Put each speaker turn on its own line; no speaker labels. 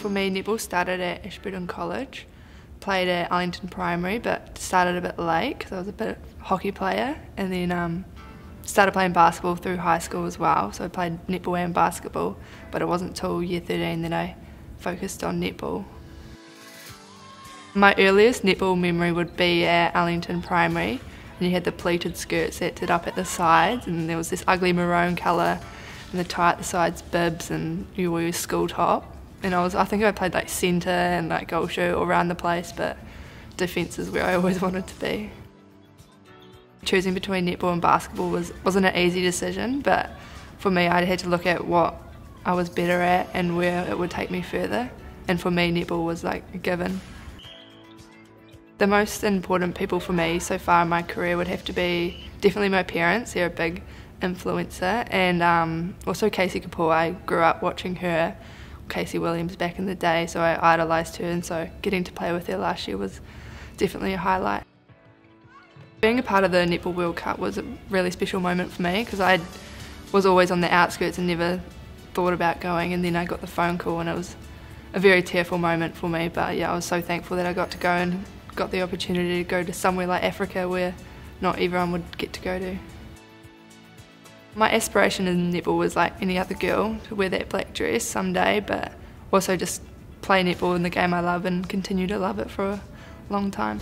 For me, netball started at Ashburton College, played at Arlington Primary, but started a bit late because I was a bit of a hockey player, and then um, started playing basketball through high school as well. So I played netball and basketball, but it wasn't until year 13 that I focused on netball. My earliest netball memory would be at Arlington Primary, and you had the pleated skirts that did up at the sides, and there was this ugly maroon colour, and the tie at the sides bibs, and you wore your school top. And I was, I think I played like centre and like goal shoot all around the place, but defence is where I always wanted to be. Choosing between netball and basketball was, wasn't an easy decision, but for me I had to look at what I was better at and where it would take me further. And for me netball was like a given. The most important people for me so far in my career would have to be definitely my parents, they're a big influencer, and um, also Casey Kopua. I grew up watching her, Casey Williams back in the day, so I idolised her, and so getting to play with her last year was definitely a highlight. Being a part of the Netball World Cup was a really special moment for me because I was always on the outskirts and never thought about going and then I got the phone call and it was a very tearful moment for me but yeah I was so thankful that I got to go and got the opportunity to go to somewhere like Africa where not everyone would get to go to. My aspiration in netball was like any other girl to wear that black dress someday but also just play netball in the game I love and continue to love it for a long time.